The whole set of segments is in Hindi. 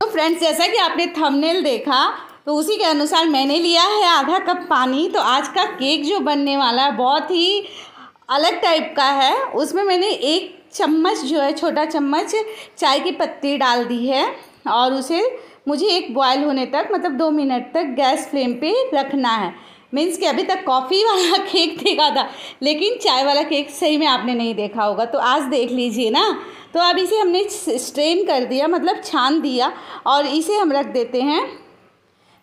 तो फ्रेंड्स, जैसा कि आपने थंबनेल देखा तो उसी के अनुसार मैंने लिया है आधा कप पानी। तो आज का केक जो बनने वाला है, बहुत ही अलग टाइप का है। उसमें मैंने एक चम्मच जो है, छोटा चम्मच चाय की पत्ती डाल दी है और उसे मुझे एक बॉयल होने तक मतलब दो मिनट तक गैस फ्लेम पे रखना है। मीन्स कि अभी तक कॉफ़ी वाला केक देखा था, लेकिन चाय वाला केक सही में आपने नहीं देखा होगा तो आज देख लीजिए ना। तो अब इसे हमने स्ट्रेन कर दिया मतलब छान दिया, और इसे हम रख देते हैं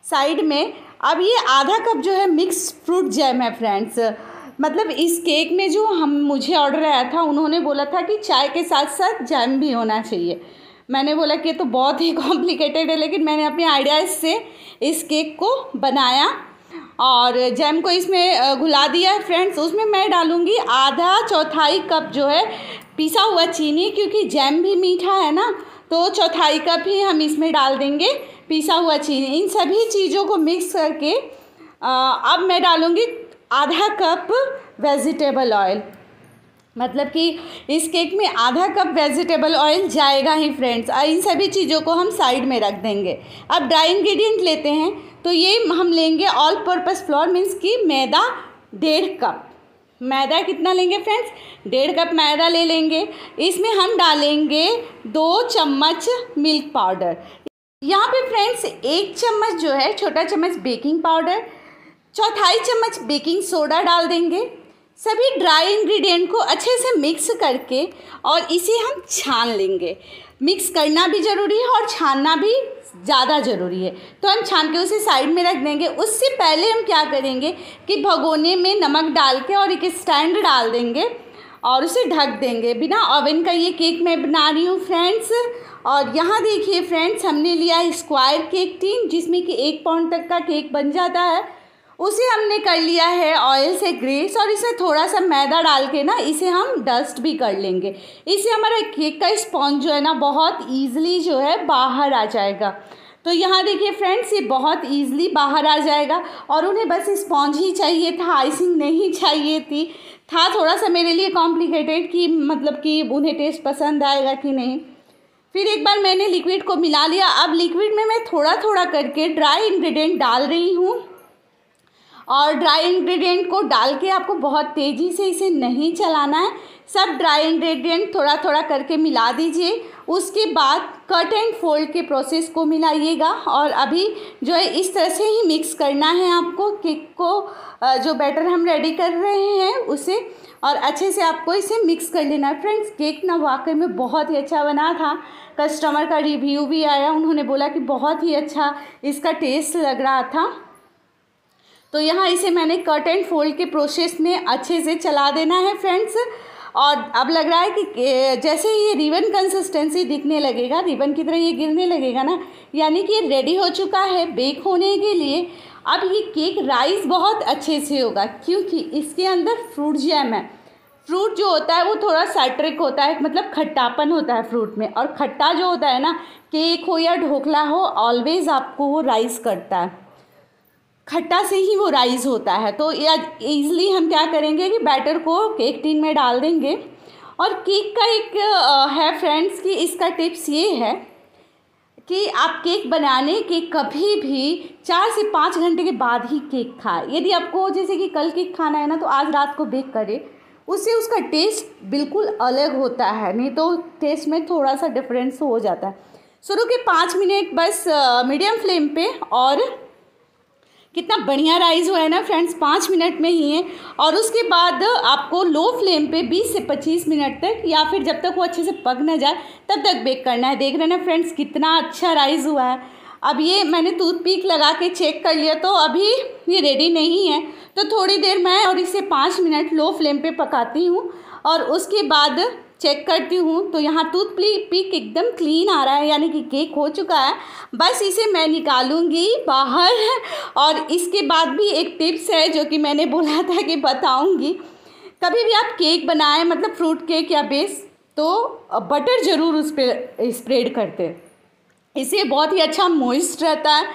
साइड में। अब ये आधा कप जो है मिक्स फ्रूट जैम है, फ्रेंड्स। मतलब इस केक में जो हम, मुझे ऑर्डर आया था, उन्होंने बोला था कि चाय के साथ साथ जैम भी होना चाहिए। मैंने बोला कि तो बहुत ही कॉम्प्लिकेटेड है, लेकिन मैंने अपने आइडियाज़ से इस केक को बनाया। और जैम को इसमें घुला दिया है फ्रेंड्स। उसमें मैं डालूँगी आधा चौथाई कप जो है पिसा हुआ चीनी, क्योंकि जैम भी मीठा है ना तो चौथाई कप ही हम इसमें डाल देंगे पिसा हुआ चीनी। इन सभी चीज़ों को मिक्स करके अब मैं डालूँगी आधा कप वेजिटेबल ऑयल। मतलब कि इस केक में आधा कप वेजिटेबल ऑयल जाएगा ही फ्रेंड्स और इन सभी चीज़ों को हम साइड में रख देंगे। अब ड्राई इंग्रेडिएंट लेते हैं तो ये हम लेंगे ऑल पर्पज़ फ्लोर मीन्स कि मैदा डेढ़ कप। मैदा कितना लेंगे फ्रेंड्स डेढ़ कप मैदा ले लेंगे। इसमें हम डालेंगे दो चम्मच मिल्क पाउडर यहाँ पे फ्रेंड्स एक चम्मच जो है, छोटा चम्मच बेकिंग पाउडर चौथाई चम्मच बेकिंग सोडा डाल देंगे। सभी ड्राई इंग्रेडिएंट को अच्छे से मिक्स करके और इसे हम छान लेंगे। मिक्स करना भी ज़रूरी है और छानना भी ज़्यादा ज़रूरी है। तो हम छान के उसे साइड में रख देंगे। उससे पहले हम क्या करेंगे कि भगोने में नमक डाल के और एक स्टैंड डाल देंगे और उसे ढक देंगे। बिना ओवन का ये केक मैं बना रही हूँ फ्रेंड्स और यहाँ देखिए फ्रेंड्स हमने लिया स्क्वायर केक टीन जिसमें कि एक पाउंड तक का केक बन जाता है। उसे हमने कर लिया है ऑयल से ग्रेस और इसे थोड़ा सा मैदा डाल के ना, इसे हम डस्ट भी कर लेंगे। इससे हमारा केक का स्पॉन्ज जो है ना, बहुत ईजिली जो है बाहर आ जाएगा। तो यहाँ देखिए फ्रेंड्स ये बहुत ईजिली बाहर आ जाएगा और उन्हें बस स्पॉन्ज ही चाहिए था आइसिंग नहीं चाहिए थी। था थोड़ा सा मेरे लिए कॉम्प्लिकेटेड कि मतलब कि उन्हें टेस्ट पसंद आएगा कि नहीं। फिर एक बार मैंने लिक्विड को मिला लिया। अब लिक्विड में मैं थोड़ा थोड़ा करके ड्राई इंग्रेडिएंट डाल रही हूँ। और ड्राई इंग्रेडिएंट को डाल के आपको बहुत तेज़ी से इसे नहीं चलाना है। सब ड्राई इंग्रेडिएंट थोड़ा थोड़ा करके मिला दीजिए। उसके बाद कट एंड फोल्ड के प्रोसेस को मिलाइएगा और अभी जो है इस तरह से ही मिक्स करना है आपको। केक को जो बैटर हम रेडी कर रहे हैं उसे और अच्छे से आपको इसे मिक्स कर लेना है। फ्रेंड्स केक ना वाकई में बहुत ही अच्छा बना था। कस्टमर का रिव्यू भी आया। उन्होंने बोला कि बहुत ही अच्छा इसका टेस्ट लग रहा था। तो यहाँ इसे मैंने कट एंड फोल्ड के प्रोसेस में अच्छे से चला देना है फ्रेंड्स और अब लग रहा है कि जैसे ये रिबन कंसिस्टेंसी दिखने लगेगा रिबन की तरह ये गिरने लगेगा ना, यानी कि ये रेडी हो चुका है बेक होने के लिए, अब ये केक राइस बहुत अच्छे से होगा, क्योंकि इसके अंदर फ्रूट जैम है. फ्रूट जो होता है वो थोड़ा साइट्रिक होता है मतलब खट्टापन होता है फ्रूट में, और खट्टा जो होता है ना केक हो या ढोकला हो ऑलवेज़ आपको वो राइस करता है. खट्टा से ही वो राइज होता है। तो ईज़िली हम क्या करेंगे कि बैटर को केक टीन में डाल देंगे और केक का एक है फ्रेंड्स कि इसका टिप्स ये है कि आप केक बनाने के कभी भी चार से पाँच घंटे के बाद ही केक खाएँ। यदि आपको जैसे कि कल केक खाना है ना तो आज रात को बेक करें। उससे उसका टेस्ट बिल्कुल अलग होता है, नहीं तो टेस्ट में थोड़ा सा डिफरेंस हो जाता है। शुरू के पाँच मिनट बस मीडियम फ्लेम पे और कितना बढ़िया राइस हुआ है ना फ्रेंड्स, पाँच मिनट में ही है। और उसके बाद आपको लो फ्लेम पे 20 से 25 मिनट तक या फिर जब तक वो अच्छे से पक ना जाए, तब तक बेक करना है। देख रहे हैं ना फ्रेंड्स, कितना अच्छा राइस हुआ है। अब ये मैंने टूथपिक लगा के चेक कर लिया तो अभी ये रेडी नहीं है। तो थोड़ी देर मैं और इसे पाँच मिनट लो फ्लेम पर पकाती हूँ। और उसके बाद चेक करती हूँ तो यहाँ टूथ पिक एकदम क्लीन आ रहा है, यानी कि केक हो चुका है। बस इसे मैं निकालूँगी बाहर, और इसके बाद भी एक टिप्स है, जो कि मैंने बोला था कि बताऊँगी। कभी भी आप केक बनाएँ मतलब फ्रूट केक या बेस तो बटर ज़रूर उस पर स्प्रेड करते इससे बहुत ही अच्छा मॉइस्ट रहता है।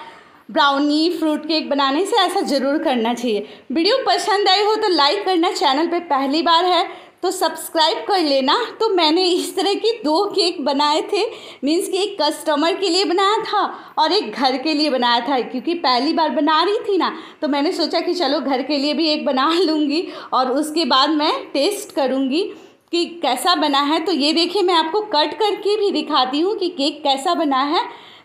ब्राउनी फ्रूट केक बनाने से ऐसा ज़रूर करना चाहिए। वीडियो पसंद आई हो तो लाइक करना, चैनल पे पहली बार है तो सब्सक्राइब कर लेना। तो मैंने इस तरह की दो केक बनाए थे। मीन्स कि एक कस्टमर के लिए बनाया था और एक घर के लिए बनाया था। क्योंकि पहली बार बना रही थी ना तो मैंने सोचा कि चलो घर के लिए भी एक बना लूँगी और उसके बाद मैं टेस्ट करूँगी कि कैसा बना है। तो ये देखिए, मैं आपको कट करके भी दिखाती हूँ कि केक कैसा बना है।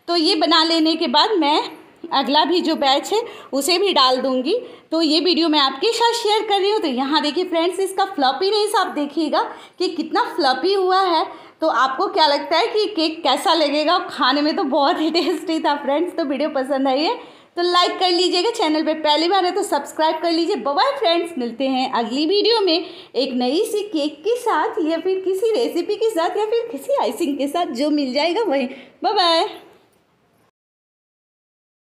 तो ये बना लेने के बाद मैं अगला भी जो बैच है, उसे भी डाल दूँगी। तो ये वीडियो मैं आपके साथ शेयर कर रही हूँ। तो यहाँ देखिए फ्रेंड्स, इसका फ्लॉपी रेस आप देखिएगा कि कितना फ्लॉपी हुआ है। तो आपको क्या लगता है कि केक कैसा लगेगा? खाने में तो बहुत ही टेस्टी था फ्रेंड्स तो वीडियो पसंद आई है तो लाइक कर लीजिएगा। चैनल पे पहली बार है तो सब्सक्राइब कर लीजिए। बाय फ्रेंड्स, मिलते हैं अगली वीडियो में एक नई सी केक के साथ या फिर किसी रेसिपी के साथ या फिर किसी आइसिंग के साथ, जो मिल जाएगा वही। बाय